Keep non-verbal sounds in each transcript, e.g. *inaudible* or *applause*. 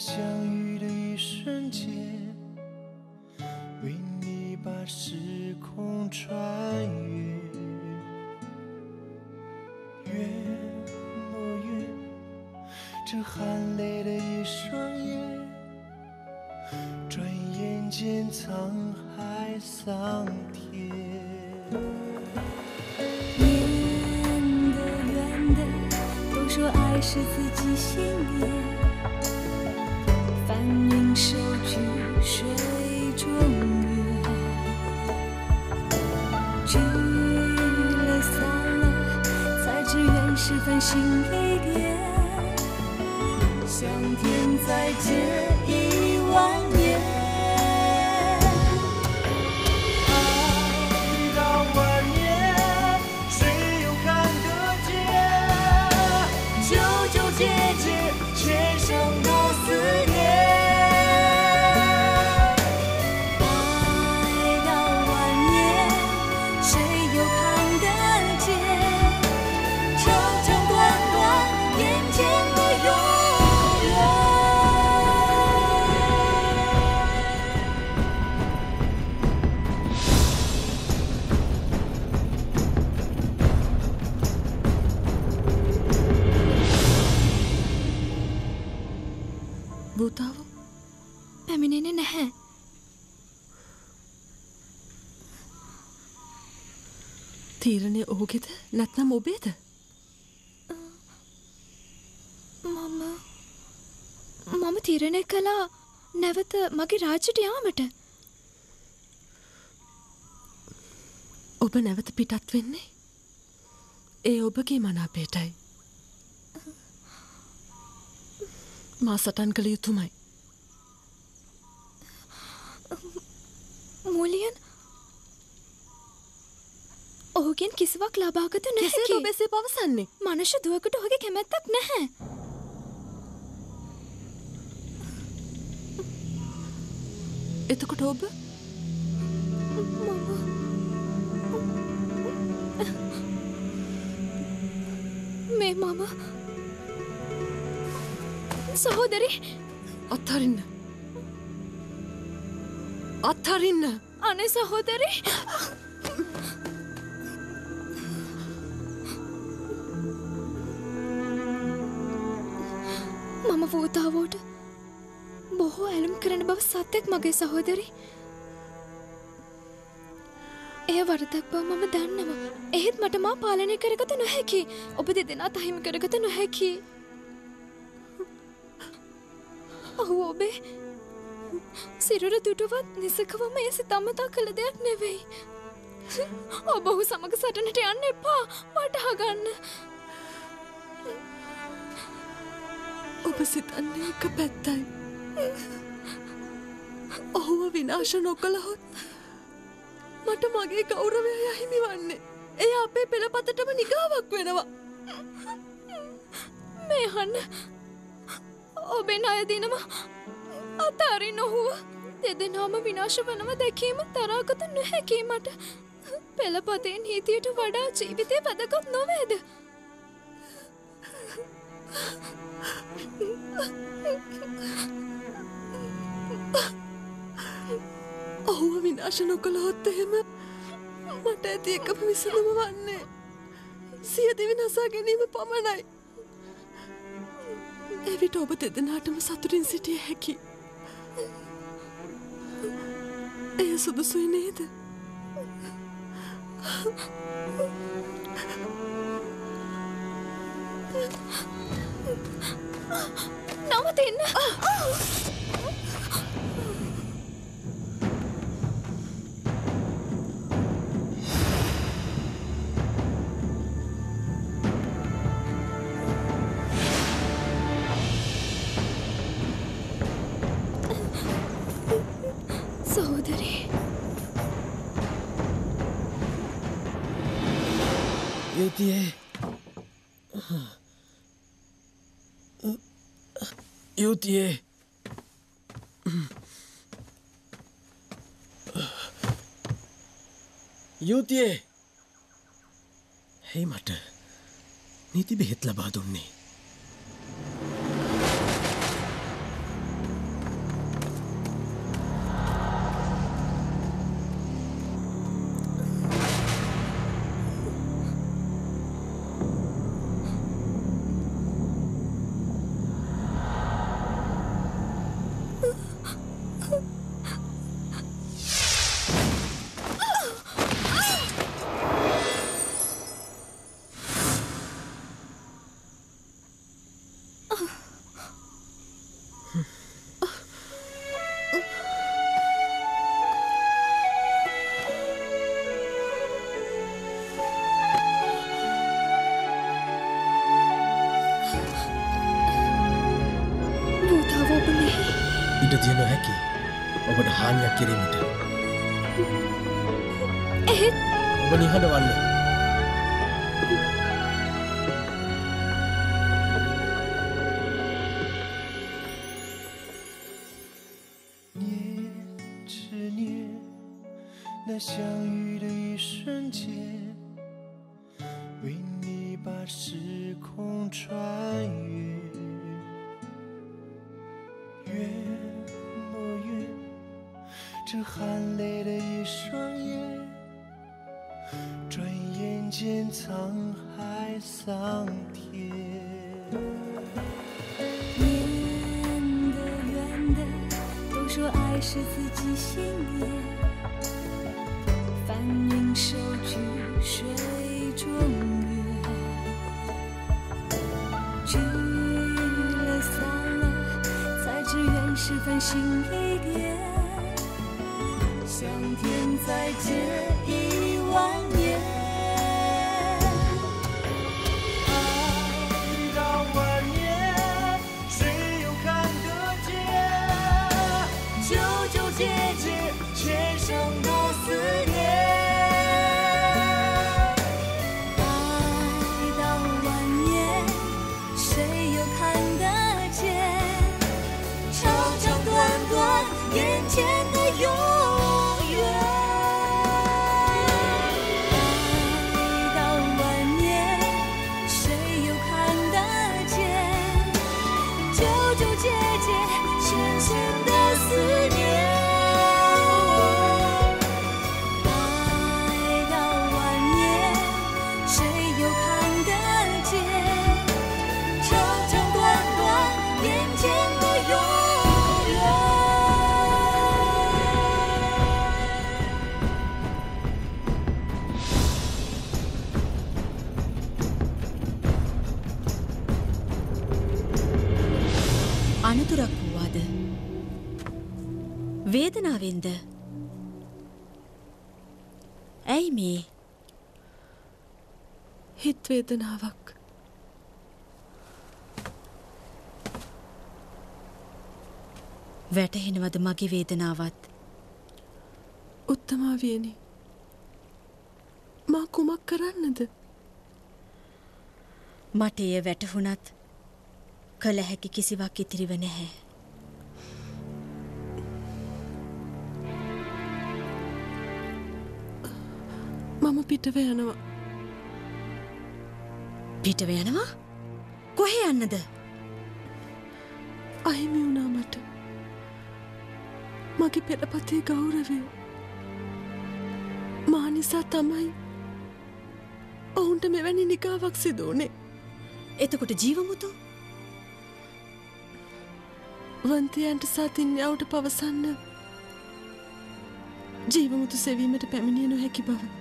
相遇的一瞬间，为你把时空穿越，远不远？这含泪的一双眼，转眼间沧海桑田。圆的远的，都说爱是自己心念。翻云手掬水中月，聚了散了，才知缘是分心一点。向天再借一万年。තීරණය ඔහුගෙද? නැත්නම් ඔබේද? මම මම තිරණය කළා නැවත මගේ රාජ්‍යට යාමට. ඔබ නැවත පිටත් වෙන්නේ? ඒ ඔබගේ මනාපේටයි මා සටන් කළ යුතුමයි මුලියන් කිසිවක් ලබාගත නැහැ ඔබෙසේ පවසන්නේ? මනුෂ දුවකට ඔහුගේ කැමැත්තක් නැහැ. එතකොට ඔබ? මේ මම. සහෝදරි. අත්හරින්න අත්හරින්න අනේ සහෝදරි මම වූතාවෝට බොහෝ ඇලුම් කරන බව සත්‍යයක් මගේ සහෝදරි. එය වරදක් බව මම දන්නවා. එහෙත් මට මා පාලනය කරගත නොහැකි. ඔබ දෙදෙනා තහිමි කරගත නොහැකි. ඔහු ඔබේ සිරුර දුටුවත් නිසකවම ඒ සිතම්මතා කළ දෙයක් නෙවෙයි. ඔබ ඔහු සමඟ සටනට යන්න එපා. වටහගන්න ඔබ සිතන්නේ එක පැත්තයි. ඔහුව විනාශ නොකළහොත් මට මගේ ගෞරවය යහිමි වන්නේ එය අපේ පෙළපතටම නිගාවක් වෙනවා. මේ හන්න ඔබෙන් අයදිනම අතාරි නොහුව දෙදෙනාම විනාශ වනව දැකීම තරාගත නොහැකීමට පෙළපතේ නීතියට වඩා ජීවිතය වැදගත් නොවේද? ඔහුව විනාශ නොකළහොත් එහෙම මට ඇති එකම විසඳම වන්නේ සියදිවි නසා ගැනීම පමණයි. එවිට ඔබ දෙදෙනාටම සතුටින් සිටිය හැකි. එය සුදුසුයි නේද? නවතින්න සහෝදරී යුතියේ යුතියේ යුතියේ හෙයි මට නීති බෙහෙත් ලබා දුන්නේ ඉඩ තිය නොහැකි ඔබට හානියක් කිරීමට. එහෙත් ඔබ නිහඬ වන්න 结局却像 වේදනාවෙන්ද ඇයි මේ? හිත් වේදනාවක්. වැටහෙනවද මගේ වේදනාවත්? උත්තමාවියනි මා කුමක් කරන්නද? මට එය වැටහුණත් කළ හැකි කිසිවක් ඉතිරිව නැහැ මම පිටව යනවා. පිටව යනවා? කොහෙ යන්නද? අහිමි වුණා මට. මගේ පෙළපතේ ගෞරවය. මා නිසා තමයි ඔවුන්ට මෙවැනි නිකාවක් සිදුවනේ එතකොට ජීවමුතු? වන්තයන්ට සතින්යාවට පවසන්න ජීවමුතු සෙවීමට පැමිණිය නොහැකි බව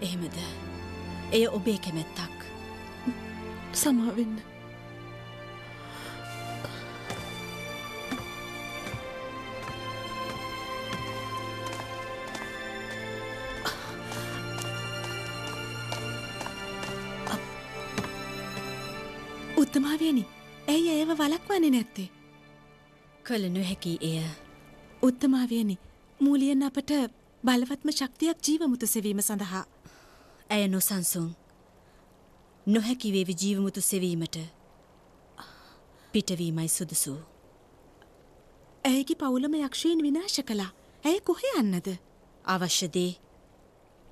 එහෙමද? එය ඔබේ කැමැත්තක්. සමාවෙන්න. උත්තමාවයනි ඇයි ඒව වලක්වන්නේ නැත්තේ? කළ නොහැකි එය. උත්තමාවයනි මූලියන් අපට බලවත්ම ශක්තියක් ජීවමුතු සෙවීම සඳහා ඇය නොසන්සුන්. නොහැකිවේවි ජීවමුතු සෙවීමට පිටවීමයි සුදුසු. ඇයගේ පවුලම යක්ෂයෙන් විනාශ කලා ඇය කොහෙ යන්නද? අවශ්‍යදේ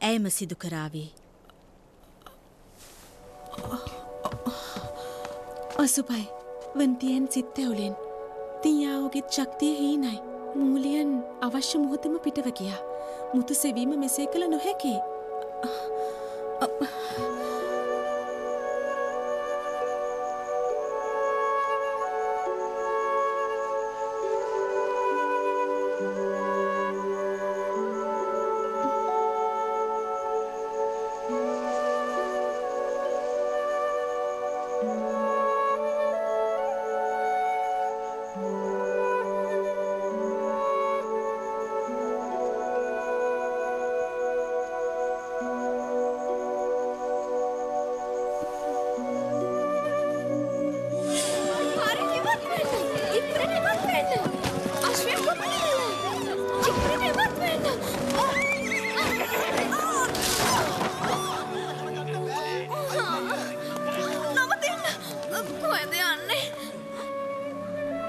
ඇයම සිදු කරාවේ. අසුපයි වන්තියෙන් සිත්ත ඇවුලෙන්. තියාවගෙත් ශක්තිය හීනයි. මූලියන් අවශ්‍ය මුහොතම පිටව කියා මුතු සෙවීම මෙසේ කළ නොහැකි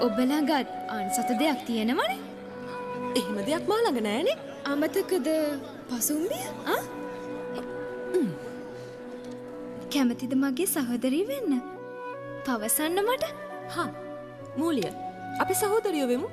ඔබලාගත් අන්සත දෙයක් තියෙනවනේ. එහෙම දෙයක් මා ළඟ නෑනේ අමතකද පසුම්බිය? කැමතිද මගේ සහෝදරී වෙන්න? පවසන්න මට? හා මූලිය. අපි සහෝදරියෝ වෙමු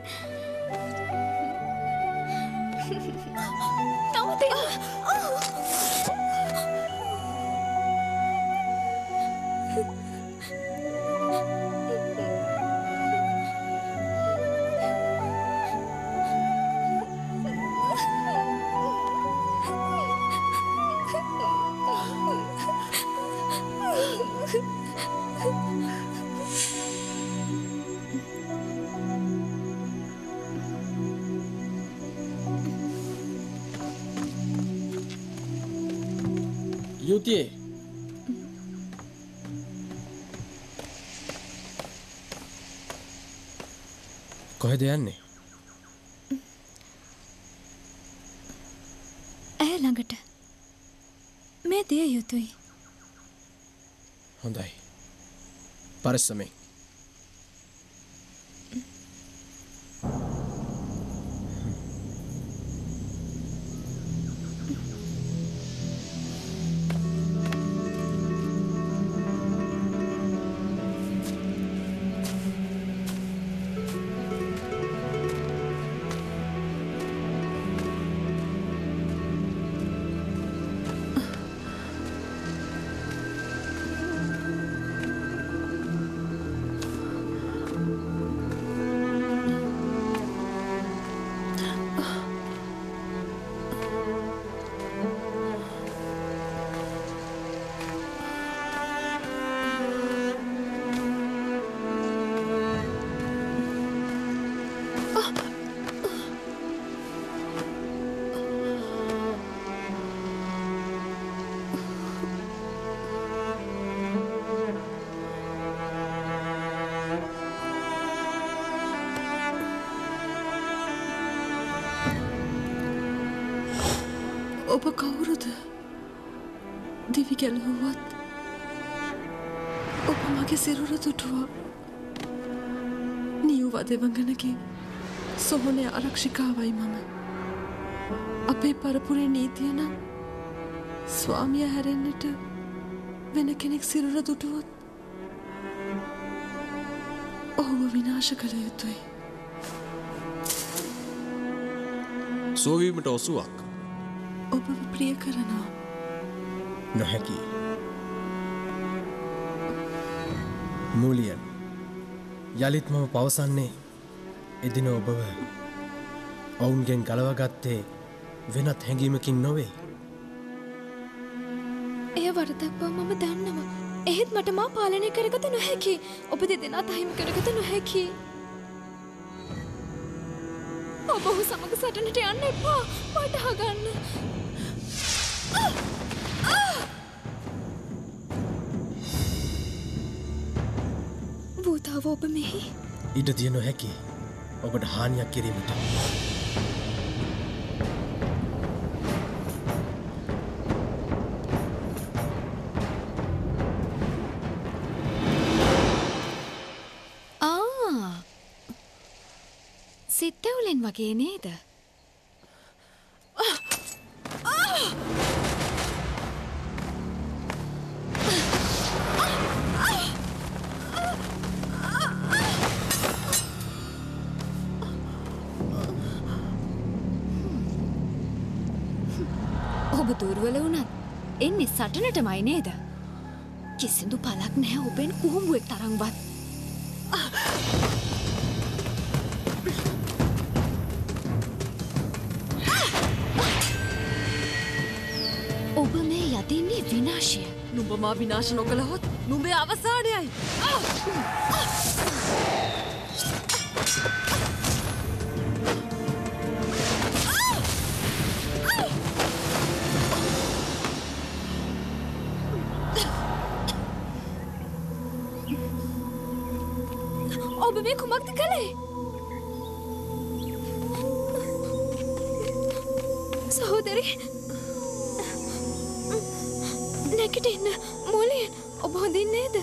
කොහෙද යන්නේ? ඇය ළඟට. මේ දිය යුතුයි. හොඳයි. පරිස්සමෙන් ඔබ කවුරුද? දිවි ගැලහුවත් ඔබ මගේ සිරුර තුටුවා නියව්ව දෙවඟනගේ සොහොනේ ආරක්ෂිකාවයි මම. අපේ පරපුරේ නීතිය නම් ස්වාමිය හැරෙන්න්නට වෙන කෙනෙක් සිරුර දුටුවොත් ඔහුව විනාශ කළ යුතුයි. සෝවීමට ඔසුවක්. ඔබව ප්‍රිය කරනවා. නොහැකි. මූලියන් යළිත් මම පවසන්නේ එදින ඔබව. ඔවුන්ගෙන් ගලවගත්තේ වෙනත් හැඟීමකින් නොවේ. එය වරදක් බව මම දන්නවා. එහෙත් මට මා පාලනය කරගත නොහැකි. ඔබ දෙදෙනා තහිමි කරගත නොහැකි. ඔබ ඔහු සමඟ සටනට යන්න එපා. වටහගන්න භූතාව ඔබ මෙහි ඉඩ තිය නොහැකි ඔබට හානියක් කිරීමට සිත්තවුලෙන් වගේ නේද සටනටමයි නේද? කිසිදු පලක් නැහැ ඔබෙන් කුහුඹුවෙක් තරංවත් ඔබ මේ යතින්නේ විනාශය. නුඹ මා විනාශ නොකළහොත් නුඹේ අවසානයයි. ඔබ සහෝදරි. නැකටෙන්න මෝලයෙන් ඔබ හොඳින් නේද?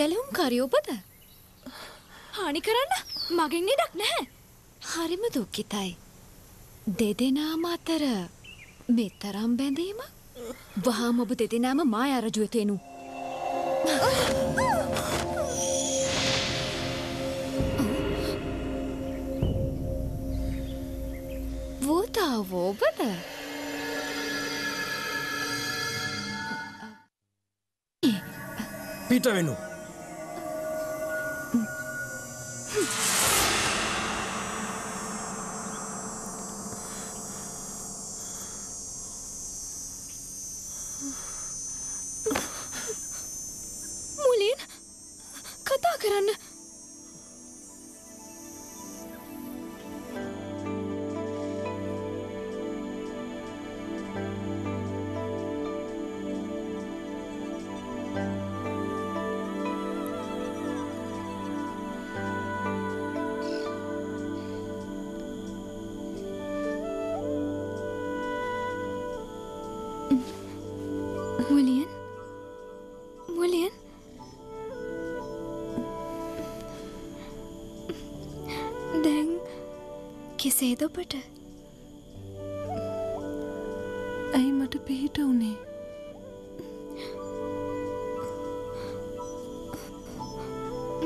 ගැලවුම් කරයෝපද හානි කරන්න මගෙන් ඉඩක් නැහැ හරිම දුක්කිතයි. දෙදෙනාම අතර මෙතරම් බැඳීම වහාම ඔබ දෙදෙනාම මා අරජුවතෙනු. වූතාවෝබද පිට වෙනු. කතා කෙසේද ඔබට ඇයි මට පිහිට වුණේ?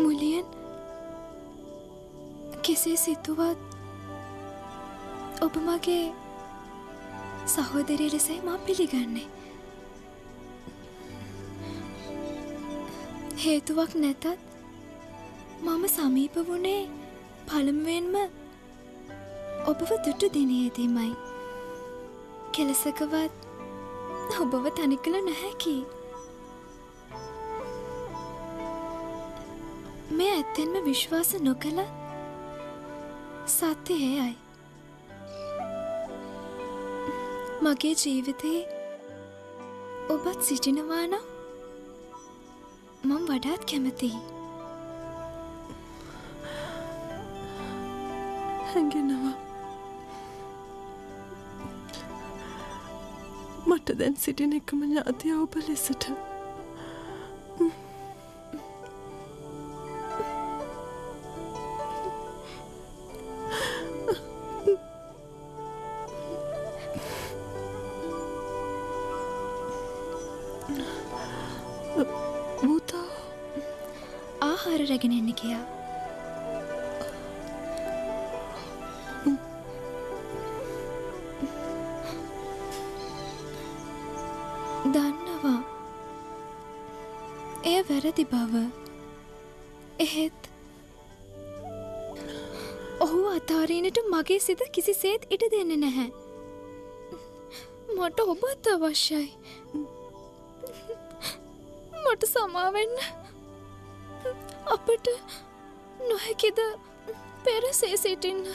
මුලියන් කෙසේ සිතුවත් ඔබ මගේ සහෝදරය ලෙසයි මා පිළිගන්නේ. හේතුවක් නැතත් මම සමීප වුණේ පළමුුවෙන්ම ඔබව දුටු දිනයේදීමයි. කෙලසකවත් ඔබව තනිකළ නැහැකි. මේ ඇත්තෙන්ම විශ්වාස නොකළ සත්‍ය එයයි මගේ ජීවිතයේ ඔබත් සිටිනවා නම් මං වඩාත් කැමතියි. හැඟෙනවා. මට දැන් සිටින එකම ඥාතිය ඔබ ලෙසට. අවශ්‍යයි. මට සමාවෙන්න. අපට නොහැකිද පෙරසේ සිටින්න?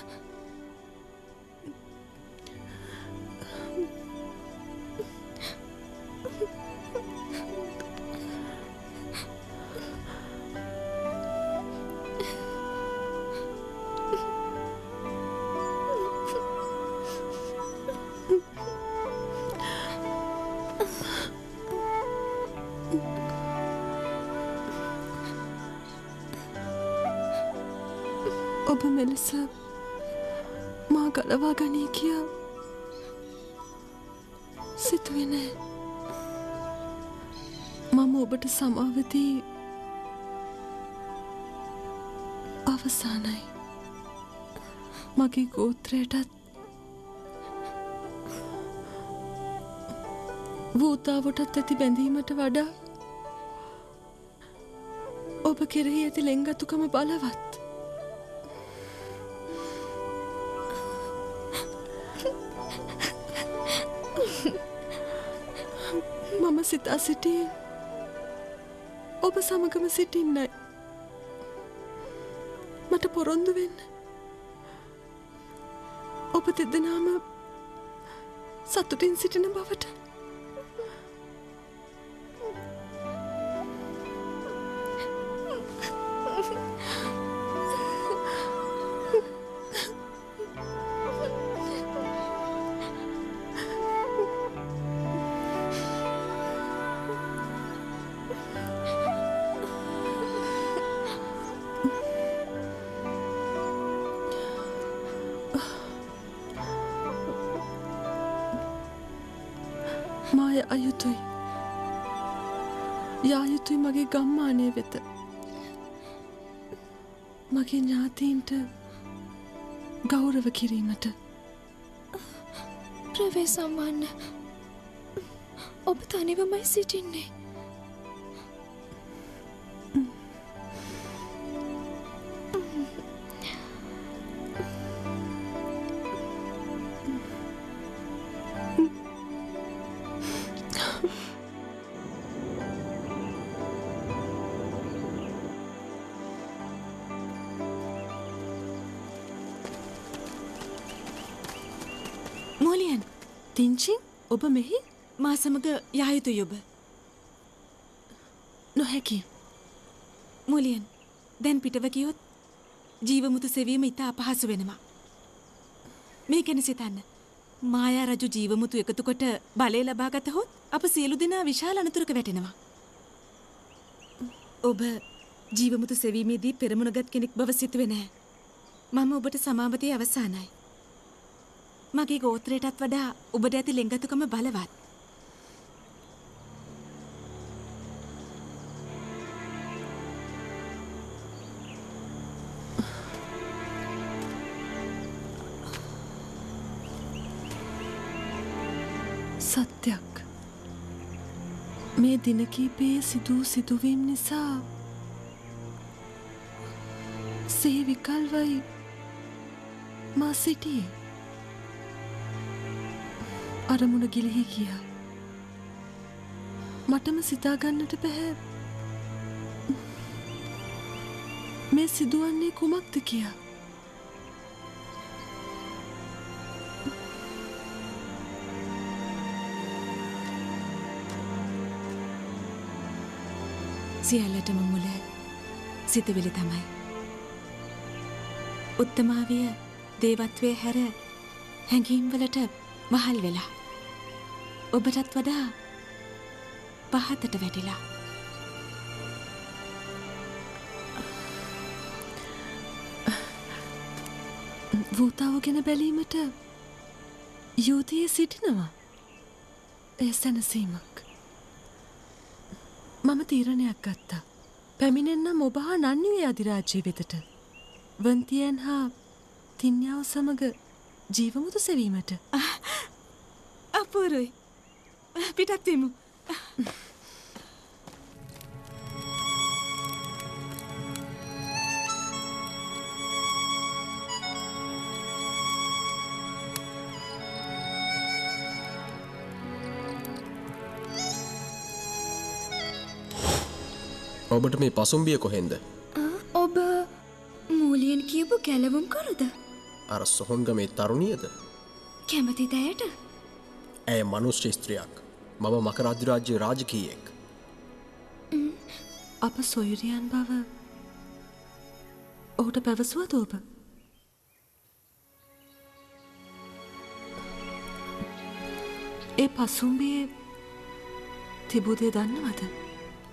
සමාවදී අවසානයි මගේ ගෝත්‍රයටත් වූතාවටත් ඇති බැඳීමට වඩා ඔබ කෙරෙහි ඇති ලෙංගතුකම බලවත් මම සිතා සිටියේ ඔබ සමගම සිටින්නයි. මට පොරොන්දු වෙන්න. ඔබ දෙදෙනාම සතුටින් සිටින බවට මගේ ඥාතීන්ට ගෞරව කිරීමට. ප්‍රවේ සම්වන්න ඔබ තනිවමයි සිටින්නේ. තිංචින් ඔබ මෙහි මා සමග යායුතු යොබ නොහැකි. මෝලියන් දැන් පිටව කියොත් ජීවමුතු සෙවීම ඉතා අපහසු වෙනවා. මේ ගැන සිතන්න. මායා රජු ජීවමුතු එකතු කොට බලය ලබාගත හොත් අප සියලු දෙනා විශාල අනතුරක වැටෙනවා. ඔබ ජීවමුතු සෙවීමේදී පෙරමුණගත් කෙනෙක් බව සිතුවේ නෑ. මම ඔබට සමාවතය අවසානයි. මගේ ගෝත්‍රයටත් වඩා ඔබට ඇති ලෙංගතුකම බලවත්. සත්‍යයක්. මේ දිනකීපයේ සිදූ සිදුවීම් නිසා සේ විකල්වයි මා සිටියේ. අරමුණ ගිලිහි කිය. මටම සිතාගන්නට පැහැ මේ සිදුවන්නේ කුමක්ද කියා. සියල්ලටම මුල සිතවිලි තමයි. උත්තමාවිය දේවත්වය හැර හැඟීම්වලට වහල් වෙලා. ඔබටත් වඩා පහතට වැටිලා. වූතාව ගැන බැලීමට යුතියේ සිටිනවා. ඒ සැනසීමක්. මම තීරණයක් ගත්තා. පැමිණෙන්නම් ඔබ හා නන්නිවේ අධිරාජ්‍ය වෙතට. වන්තියන් හා තින්යාව සමග ජීවමුතු සෙවීමට. අපූරුයි පිටත්වෙමු. ඔබට මේ පසුම්බිය කොහෙන්ද? ඔබ මූලියෙන් කියපු ගැලවුම් කරුද? අර සොහොන්ගමේ තරුණියද? කැමති දයට ඇය මනුෂ්‍ය ස්ත්‍රියක් මම මකරාධිරාජ්‍ය රාජකීයෙක් අප සොයුරියන් බව ඔහුට පැවසුවද ඔබ. ඒ පසුම්බියේ තිබූදය දන්නවද.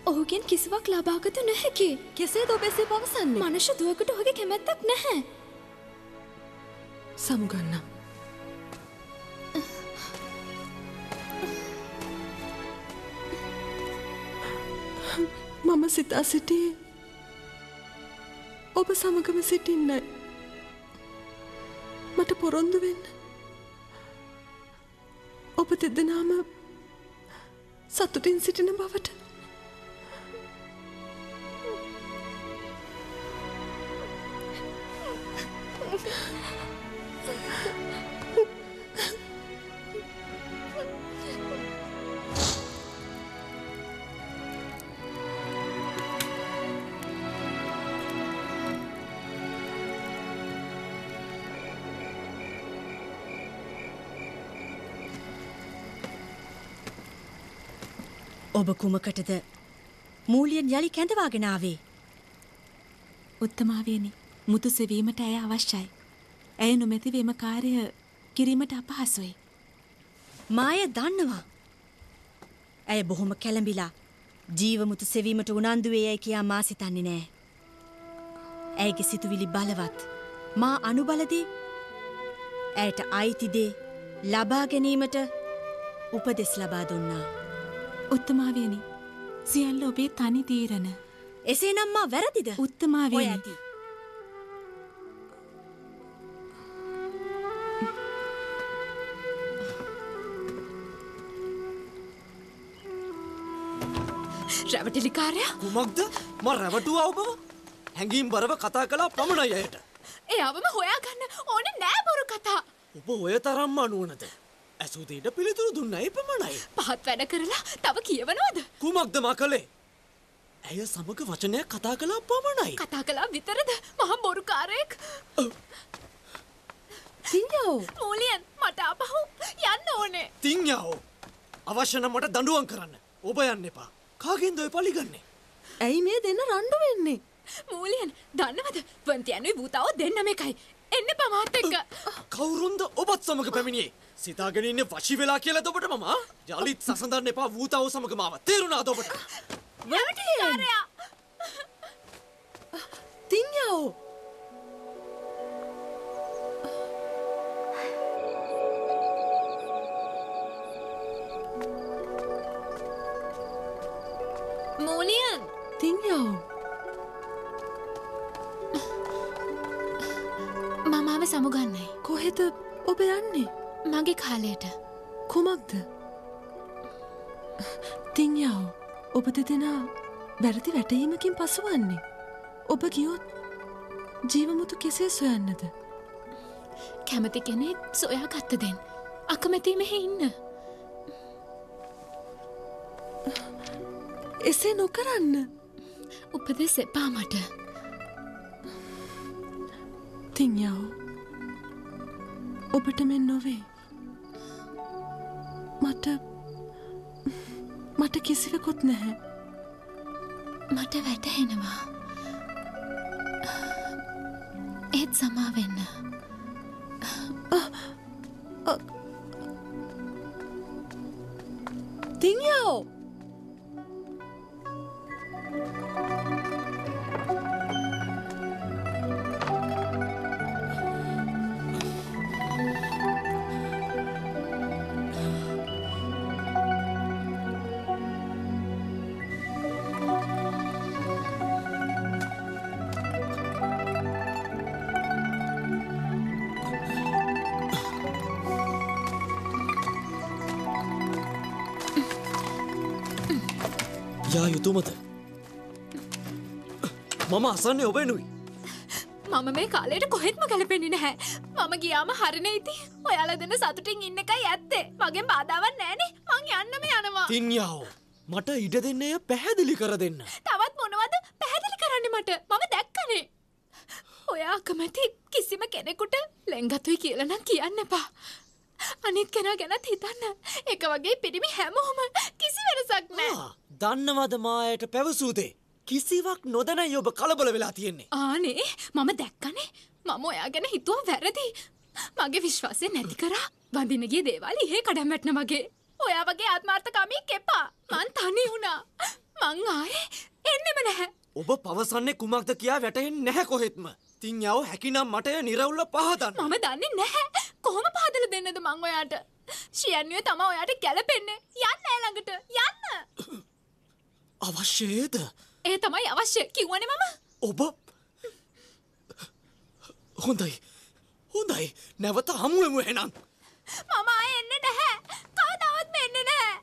ඔහුගෙන් කිසිවක් ලබාගත නැහැකි කෙසේ දොබෙසේ පවසන්නේ මනුෂ දුවකට ඔහුගේ කැමැත්තක් නැහැ සමුගන්නම්. මම සිතා සිටියේ ඔබ සමගම සිටින්නයි. මට පොරොන්දු වෙන්න. ඔබ දෙදෙනාම සතුටින් සිටින බවට. ඔබ කුමකටද මූලියෙන් යළි කැඳවාගෙනාවේ. උත්තමාවයනි මුතු සෙවීමට ඇය අවශ්‍යයි. ඇය නොමැතිවීම කාරය කිරීමට අපහසුයි. මාය දන්නවා. ඇය බොහොම කැළඹිලා ජීවමුතු සෙවීමට උනන්දුවේ යැයි කියා මා සිතන්නේ නෑ. ඇයගේ සිතුවිලි බලවත්. මා අනුබලදී ඇයට අයිතිදේ ලබා ගැනීමට උපදෙස් ලබා දුන්නා. උත්තමාවයනි සියල්ල ඔබේ තනි තීරණ. එසේ නම්මා වැරදිද? ඔය උත්තමාවයනි ඇති රැවටිලිකාරයා කුමක්ද? ම රැවටුව ඔබව? හැඟීම් බරව කතා කලා පමණයි අයට එයාවම හොයාගන්න ඕන නෑබොරු කතා. ඔබ ඔය තරම් අනුවනද ඇසුදීට පිළිතුරු දුන්නයි පමණයි පහත් වැඩ කරලා තව කියවනවද? කුමක්ද මා කළේ? ඇය සමග වචනයක් කතා කලා පමණයි කතා කලා විතරද? මහ බොරුකාරයෙක් තිංයෝ මූලියන් මට අපහු යන්න ඕනේ. තිංයාවෝ අවශ්‍යන මට දඩුවන් කරන්න. ඔබ යන්න එපා. කාගෙන්ද ඔය පලිගන්නේ? ඇයි මේ දෙන්න රණ්ඩු වෙන්නේ? මූලියන් දන්නවද? වන්තියනුයි භූතාව දෙන්නම එකයි. එන්න පමාත් එක්ක. කවුරුන්ද ඔබත් සමඟ පැමිණියේ සිතාගෙනන්න වශි වෙලා කියල ඔබට මම ජලිත් සසඳන්න එපා වූතාව සමඟ මාව. තේරුණා රැවටිලිකාරයා තිංයෝ මූලියන් තිංයෝ මමාව සමුගන්නයි. කොහෙද ඔබ යන්නේ මගේ කාලයට. කුමක්ද? තිංයාව ඔබ දෙදෙනා වැරදි වැටහීමකින් පසුවන්නේ. ඔබ ගියොත් ජීවමුතු කෙසේ සොයන්නද? කැමති කෙනෙක් සොයා ගත්ත දෙෙන් අකමැතිීමෙහෙ ඉන්න. එසේ නොකරන්න. උපද සෙපා මට. තිංයාව ඔබට මෙන් නොවේ මට කිසිවකුත් නැහැ. මට වැටහෙනවා. ඒත් සමාවෙන්න. මම අසන්නේ ඔබෙනුයි. මම මේ කාලයට කොහෙත්ම ගැලපෙන්නේ නැහැ. මම ගියාම හරින ඉති. ඔයාල දෙන්න සතුටින් ඉන්න එකයි ඇත්තේ. මගේ බාධාවන් නෑනේ මං යන්නම යනවා. තිංයාව මට ඉඩ දෙන්නය පැහැදිලි කර දෙන්න. තවත් මොනවද පැහැදිලි කරන්න මට? මම දැක්කනේ. ඔයා අකමැති කිසිම කෙනෙකුට ලැංගතුයි කියලනම් කියන්න එපා. අනිත් කෙනා ගැනත් හිතන්න. එක වගේ පිරිමි හැමෝම කිසි වෙනසක් නෑ ආ, දන්නවද මායට පැවසූදේ කිසිවක් නොදැනයි ඔබ කලබල වෙලා තියෙන්නේ. ආනේ මම දැක්කනේ. මම ඔයා ගැන හිතුව වැරදි. මගේ විශ්වාසය නැති කරා. වඳිනගේ දේවල් ඒ කඩම් වැටන වගේ ඔයා වගේ ආත්මාර්ථකාමී කෙපා. මන් තනි වුණා. මං ආයේ එන්නෙම නැහැ. ඔබ පවසන්නේ කුමක්ද කියා වැටහෙන් නැහැ කොහෙත්ම. තිං යව හැකිනම් මටය නිරවුල්ල පහදන්න මම දන්නේ නැහැ. කොහොම පාදල දෙන්නද මං ඔයාට? ශියන්ුවේ තම ඔයාට ගැලපෙන්නේ යන්න ඇළඟට යන්න. *coughs* අවශ්‍යයේද ඒ තමයි අවශ්‍ය කිව්වන මම. ඔබ? හොඳයි. හොඳයි. නැවත හමුවමු හෙනම් මම ආයෙ එන්නේ නැහැ. කවදාවත් එන්නේ නැහැ.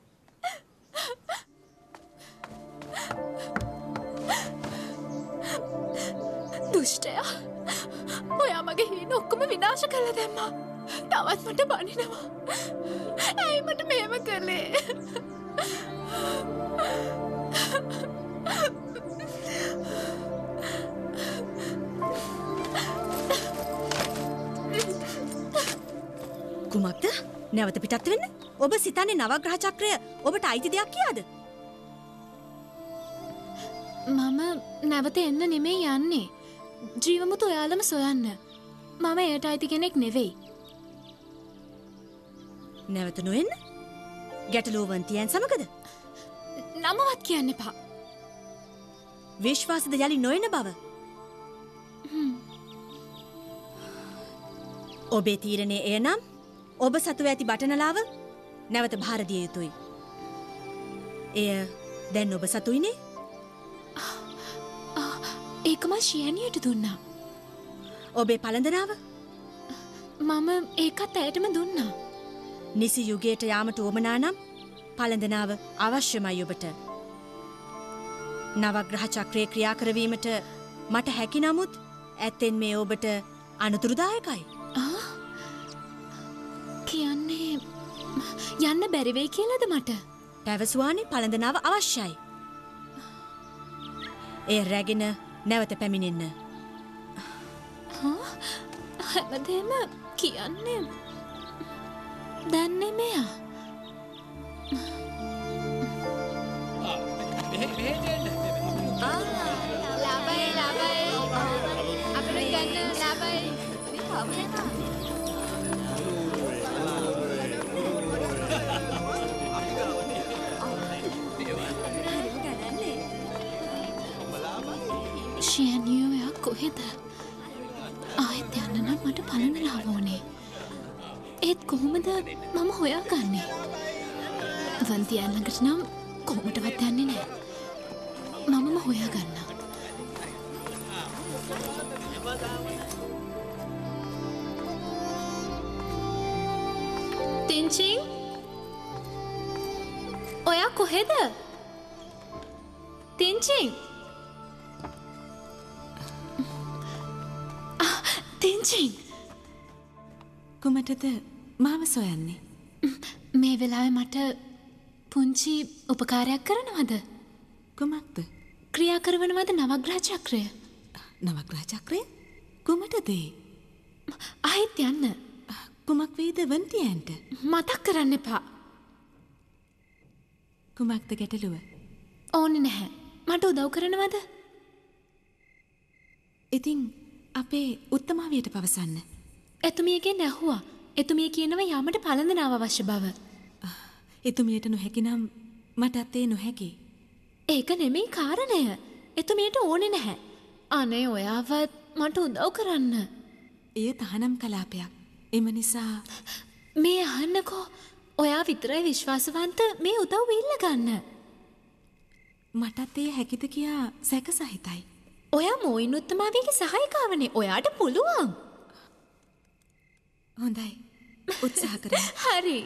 දුෂ්ටයා ඔයා මගේ හීන ඔක්කොම විනාශ කළ දැම්මා. තවත් මට බනිනවා. ඇයි මට මෙහෙම කළේ කුමක්ද? නැවත පිටත් වෙන්න? ඔබ සිතන්නේ නවග්‍රහ චක්‍රය ඔබට අයිති දෙයක් කියාද? මම නැවත එන්න නෙමේ යන්නේ. ජීවමුතු ඔයාලම සොයන්න. මම එයට අයිති කෙනෙක් නෙවෙයි. නැවත නොවෙන්න ගැටලෝවන්තියන් සමකද නමවත් කියන්න එපා විශ්වාසද යළි නොයන බව ඔබේ තීරණය එය නම් ඔබ සතුව ඇති බටනලාව නැවත භාරදිය යුතුයි එය දැන් ඔබ සතුයිනේ ඒකම ශියනියට දුන්නා. ඔබේ පළඳනාව මම ඒකත් ඇයටම දුන්නා. නිසි යුගයට යාමට ඕමනා නම් පළඳනාව අවශ්‍යමයි ඔබට. නවග්‍රහ චක්‍රය ක්‍රියා කරවීමට මට හැකි නමුත් ඇත්තෙන් මේ ඔබට අනතුරුදායකයි. කියන්නේ යන්න බැරිවෙයි කියලද මට. පැවසවානේ පළඳනාව අවශ්‍යයි. එය රැගෙන නැවත පැමිණෙන්න. හැමදේම කියන්නේ දැන්නේ මෙයා. ලාබයි ලාබයි අපිට ගන්න ලාබයි ශියනියෝයා කොහෙද? ආයෙත් යන්න නම් මට පලඳලාව ඕනේ ඒත් කොහොමද මම හොයා ගන්නේ වන්තියන්නකට නම් කොහොමටවත් යන්නේ නෑ මමම හොයා ගන්න තිංචිං ඔයා කොහෙද? තිංචිං තිංචිං කුමටද මාව සොයන්නේ. මේ වෙලාව මට පුංචි උපකාරයක් කරනවද? කුමක්ද ක්‍රියා කරවනවද නවග්‍රහ චක්‍රය? නවග්‍රාචක්‍රය කුමටදේ. අහිත් යන්න. කුමක් වේද වන්තියන්ට? මතක් කරන්න එපා. කුමක්ද ගැටලුව. ඕනෙ නැහැ. මට උදව් කරනවද? ඉතිං අපේ උත්තමාවයට පවසන්න. එතුමියගේ නැහුවා එතුමිය කියනව යාමට පලඳනාව අවශ්‍ය බව. එතුමියට නොහැකිනම් මටත්තේ නොහැකි. ඒක නෙමෙයි කාරණය. එතුමියට ඕනෙ නැහැ. අනේ ඔයාවත් මට උදව් කරන්න. එය තහනම් කලාපයක්. එම නිසා මේ අහන්නකෝ. ඔයා විතරයි විශ්වාසවන්ත මේ උදව් ඉල්ල ගන්න. මටත් එය හැකිද කියා සැක සහිතයි. ඔයා මෝයින් උත්තමාවගේ සහයකාවනේ. ඔයාට පුළුවන්. හොඳයි. උත්සාහ කරන්න. හරි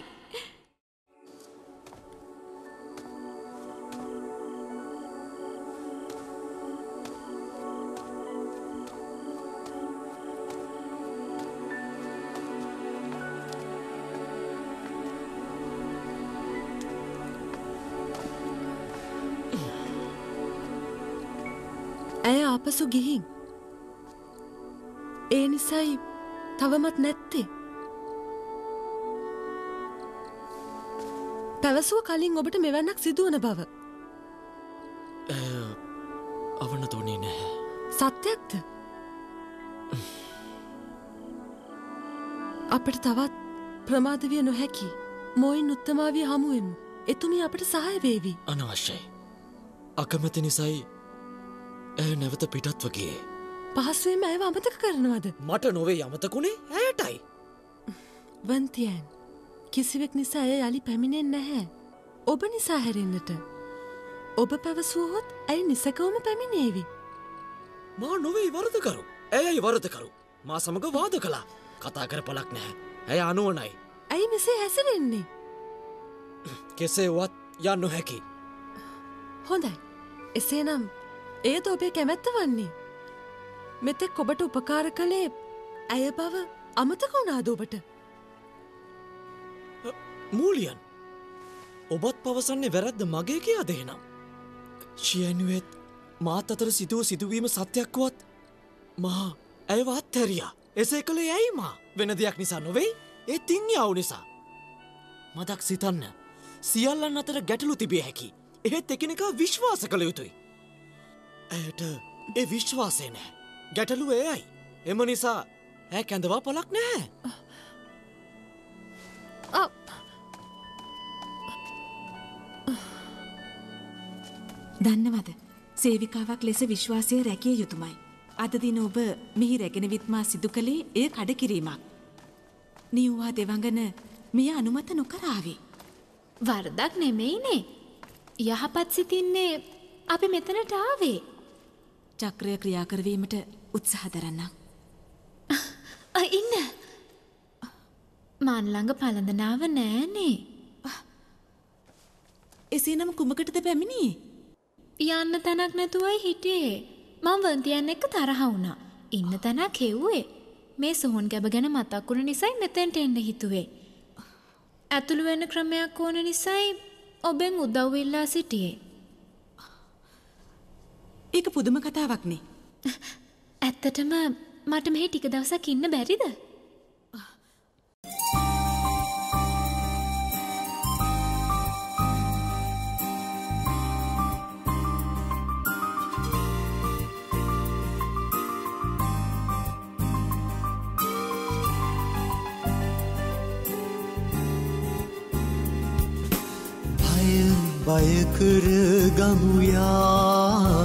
ආපසු ගිහින්. ඒ නිසයි තවමත් නැත්තේ. පැවසුව කලින් ඔබට මෙවැන්නක් සිදුවන බව. ඇය අවන්න තෝනේ නැහැ. සත්‍යයක්ද? අපට තවත් ප්‍රමාදවිය නොහැකි. මොයින් උත්තමාවිය හමුවෙමු. එතුමි අපට සහය වේවි. අනවශ්‍යයි. අකමැති නිසයි ඇය නැවත පිටත් වගේ. පහසුවම ඇව අමතක කරනවද. මට නොවේ යමතකුණේ ඇයටයි. වන්තියන් කිසිවෙක් නිසා ඇය යළි පැමිණෙන් නැහැ. ඔබ නිසා හැරෙන්න්නට. ඔබ පැවසුවහොත් ඇයි නිසකවම පැමිණේවි. මා නොවේ වරදකරු. ඇයයි වරදකරු. මා සමඟ වාද කලා කතා කර පලක් නැහැ. ඇය අනුවනයි. ඇයි මෙසේ හැසිරෙන්නේ. කෙසේ වත් යන්න නොහැකි. හොඳයි. එසේනම් ඒද ඔබේ කැමැත්ත වන්නේ. මෙතෙක් ඔබට උපකාර කළේ ඇය බව අමතක වුණාද ඔබට. මූලියන් ඔබත් පවසන්නේ වැරැද්ද මගේ කියා දෙනම්. ශයනුවත් මාත් අතර සිදුව සිදුවීම සත්‍යයක්කුවත් මහා ඇයවත් හැරියා එසේ කළේ ඇයි මා වෙන දෙයක් නිසා නොවෙයි ඒ තිං යව් නිසා. මදක් සිතන්න සියල්ලන් අතර ගැටලු තිබිය හැකි එහෙත් එකනිකා විශ්වාස කළ යුතුයි. ඇයට ඒ විශ්වාසය නෑ ගැටලුව එයයි එම නිසා ඇ කැඳවා පලක් නැහැ. දන්නවද සේවිකාවක් ලෙස විශ්වාසය රැකිය යුතුමයි. අද දින ඔබ මෙහි රැගෙන විත්මා සිදු කළේ එය කඩකිරීමක්. නිව්වා දෙවඟන මෙය අනුමත නොකරාවේ. වරදක් නෙමෙයිනේ යහපත් සිතින්නේ අපි මෙතනට ආවේ. චක්‍රය ක්‍රියා කරවීමට උත්සාහ දරන්නම්. ඉන්න. මන් ළඟ පළඳනාව නෑනේ. එසේනම් කුමකටද පැමිණියේ? යන්න තැනක් නැතුවයි හිටියේ. මං වන්තියන් එක්ක තරහ වුණා. ඉන්න තැනක් හෙව්වේ. මේ සොහොන් ගැබ ගැන මතක් වුණ නිසයි මෙතෙන්ට එන්න හිතුවේ. ඇතුළු වෙන ක්‍රමයක් ඕන නිසයි ඔබෙන් උදව් ඉල්ලා සිටියේ. ඒක පුදුම කතාවක්නේ. ඇත්තටම මට මෙහි ටික දවසක් ඉන්න බැරිද? භය බයකර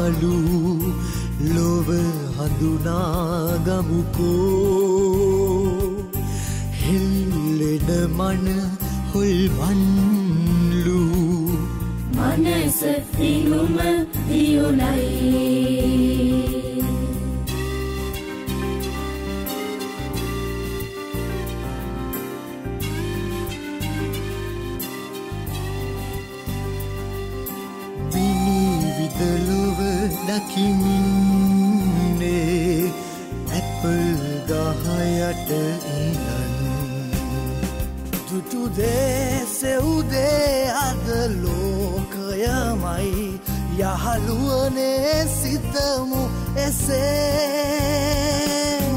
ගමුයාලු ලොව හඳුනාගමුකෝ. හෙල්ලෙන මන හොල්වන්ලු මනස දිනුම දියුණයි. සිතමු එසේ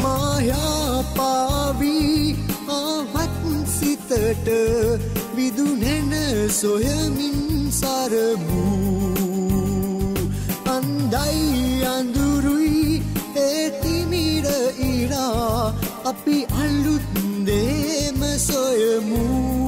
මායාපාවී ආවත් සිතට විදුනෙන සොයමින් සරමු. අන්දයි අඳුරුයි ඒතිමිර ඉරා අපි අල්ලුත්දේම සොයමු.